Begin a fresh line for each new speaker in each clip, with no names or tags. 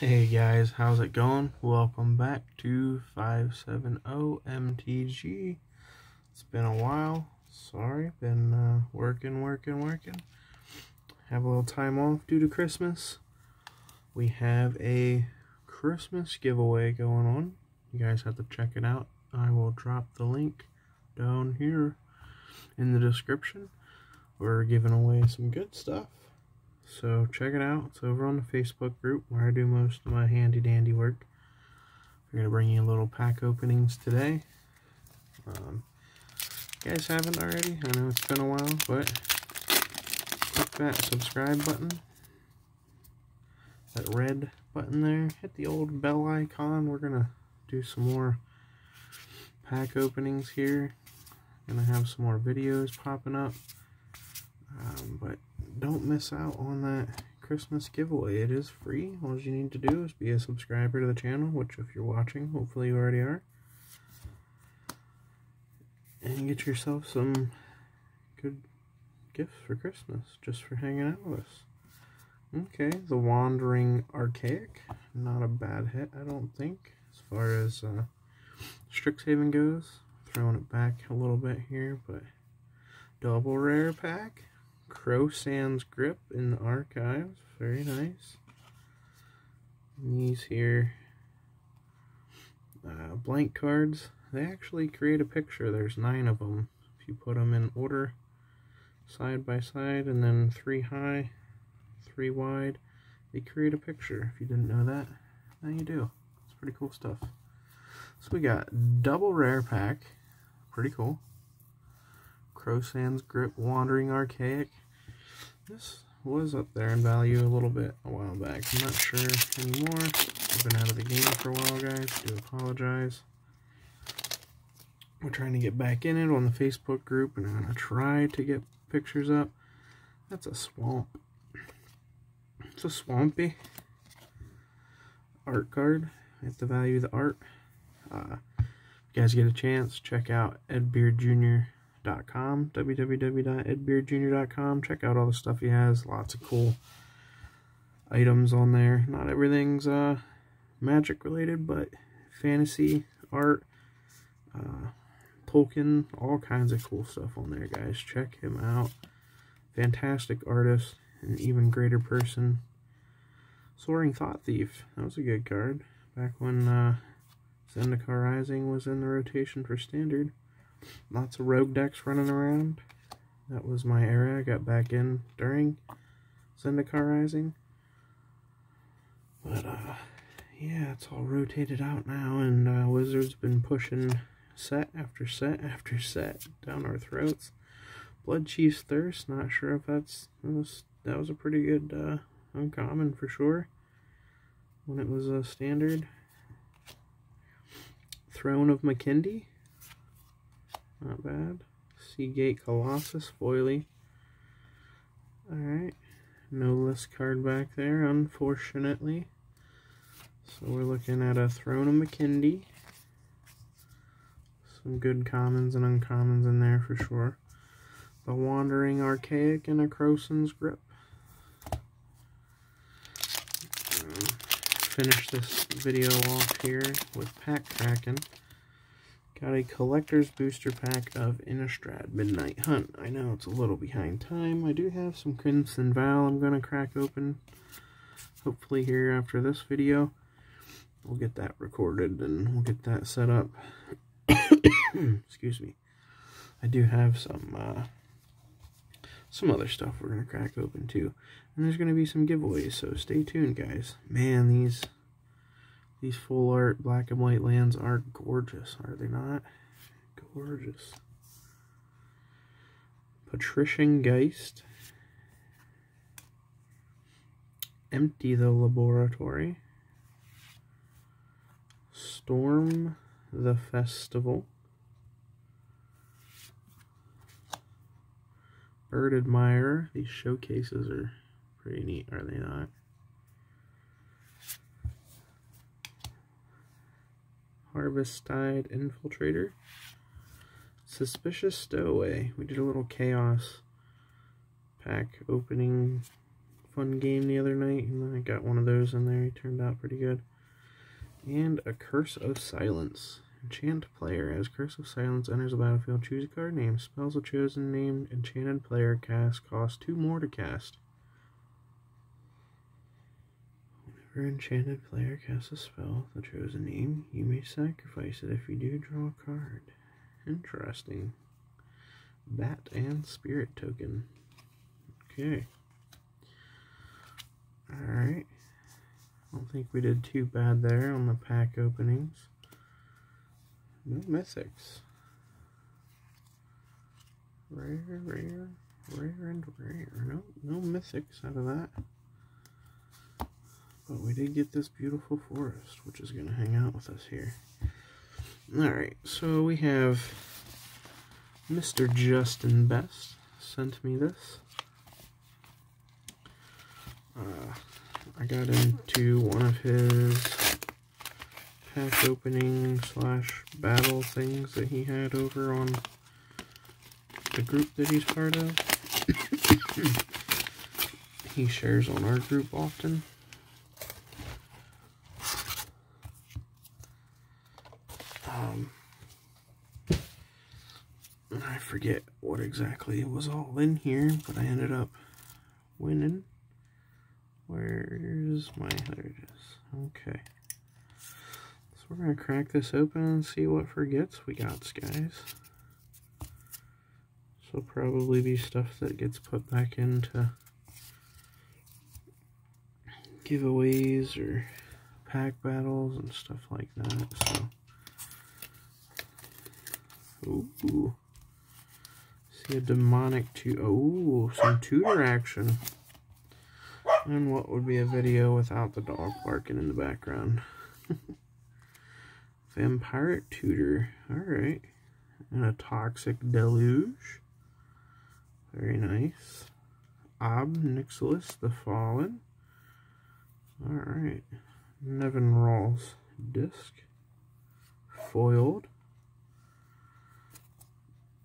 Hey guys, how's it going? Welcome back to 570MTG. It's been a while. Sorry, been uh, working, working, working. Have a little time off due to Christmas. We have a Christmas giveaway going on. You guys have to check it out. I will drop the link down here in the description. We're giving away some good stuff. So check it out. It's over on the Facebook group where I do most of my handy dandy work. We're going to bring you a little pack openings today. Um, you guys haven't already? I know it's been a while, but click that subscribe button. That red button there. Hit the old bell icon. We're going to do some more pack openings here. Gonna have some more videos popping up. Um, but don't miss out on that Christmas giveaway. It is free. All you need to do is be a subscriber to the channel, which if you're watching, hopefully you already are. And get yourself some good gifts for Christmas, just for hanging out with us. Okay, the Wandering Archaic. Not a bad hit, I don't think, as far as uh, Strixhaven goes. Throwing it back a little bit here, but double rare pack. Crowsand's Grip in the archives. Very nice. And these here, uh, blank cards, they actually create a picture. There's nine of them. If you put them in order, side by side, and then three high, three wide, they create a picture. If you didn't know that, now you do. It's pretty cool stuff. So we got double rare pack. Pretty cool. Crowsand's Grip Wandering Archaic. This was up there in value a little bit a while back. I'm not sure anymore. I've been out of the game for a while, guys. do apologize. We're trying to get back in it on the Facebook group, and I'm going to try to get pictures up. That's a swamp. It's a swampy art card. At the value of the art. Uh, if you guys get a chance, check out edbeardjr.com, www.edbeardjr.com. Check out all the stuff he has. Lots of cool items on there. Not everything's uh, magic related, but fantasy, art, uh, Tolkien, all kinds of cool stuff on there, guys. Check him out. Fantastic artist, an even greater person. Soaring Thought Thief. That was a good card. Back when uh, Zendikar Rising was in the rotation for Standard. Lots of rogue decks running around. That was my era. I got back in during Zendikar Rising. But, uh, yeah, it's all rotated out now, and uh, Wizards been pushing set after set after set down our throats. Bloodchief's Thirst, not sure if that's, that was, that was a pretty good, uh, uncommon for sure. When it was a standard. Throne of Makindi. Not bad. Sea Gate Colossus foily. Alright. No list card back there, unfortunately. So we're looking at a Throne of Makindi. Some good commons and uncommons in there for sure. The Wandering Archaic and a Crowsand's Grip. finish this video off here with pack cracking. Got a collector's booster pack of Innistrad Midnight Hunt. I know it's a little behind time. I do have some Crimson Vow I'm going to crack open. Hopefully here after this video. We'll get that recorded and we'll get that set up. Excuse me. I do have some uh, some other stuff we're going to crack open too. And there's going to be some giveaways, so stay tuned, guys. Man, these these full art black and white lands are gorgeous, are they not? Gorgeous. Patrician Geist. Empty the Laboratory. Storm the Festival. Bird Admirer. These showcases are pretty neat, are they not? Harvestide Infiltrator. Suspicious Stowaway. We did a little Chaos pack opening fun game the other night, and then I got one of those in there. He turned out pretty good. And a Curse of Silence. Enchant player. As Curse of Silence enters the battlefield, choose a card name. Spells a chosen named enchanted player cast cost two more to cast. Whenever enchanted player casts a spell a chosen name, you may sacrifice it if you do draw a card. Interesting. Bat and Spirit token. Okay. Alright. I don't think we did too bad there on the pack openings. No mythics. Rare, rare, rare, and rare. No, no mythics out of that. But we did get this beautiful forest, which is going to hang out with us here. Alright, so we have Mr. Justin Best sent me this. Uh, I got into one of his pack opening slash battle things that he had over on the group that he's part of. he shares on our group often. Um, I forget what exactly was all in here, but I ended up winning. Where's my, there it is. Okay. So we're to crack this open and see what forgets we got, guys. So probably be stuff that gets put back into giveaways or pack battles and stuff like that. So, ooh, a demonic to oh some tutor action. And what would be a video without the dog barking in the background? Vampiric Tutor. Alright. And a Toxic Deluge. Very nice. Ob Nixilis the Fallen. Alright. Nevin Rawls Disc. Foiled.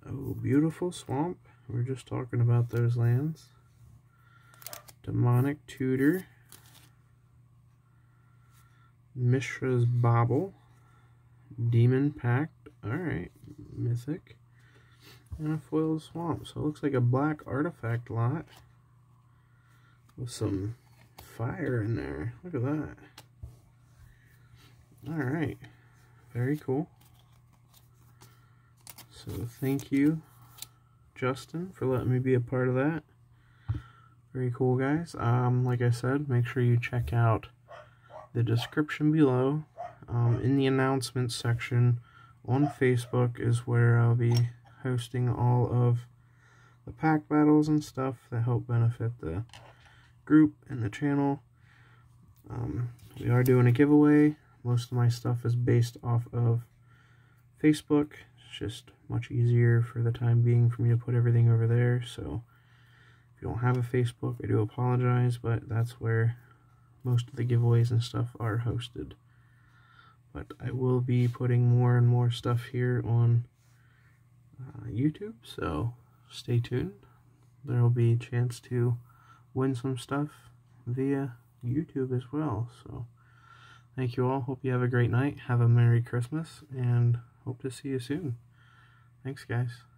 Oh, beautiful swamp. We are just talking about those lands. Demonic Tutor. Mishra's Bauble. Demon Pact. Alright. Mythic. And a Foil Swamp. So it looks like a black artifact lot. With some fire in there. Look at that. Alright. Very cool. So thank you, Justin, for letting me be a part of that. Very cool, guys. Um, like I said, make sure you check out the description below. Um, in the announcements section on Facebook is where I'll be hosting all of the pack battles and stuff that help benefit the group and the channel. Um, we are doing a giveaway. Most of my stuff is based off of Facebook. Just much easier for the time being for me to put everything over there. So if you don't have a Facebook, I do apologize, but that's where most of the giveaways and stuff are hosted. But I will be putting more and more stuff here on uh, YouTube, so stay tuned. There will be a chance to win some stuff via YouTube as well. So thank you all. Hope you have a great night. Have a Merry Christmas and hope to see you soon. Thanks, guys.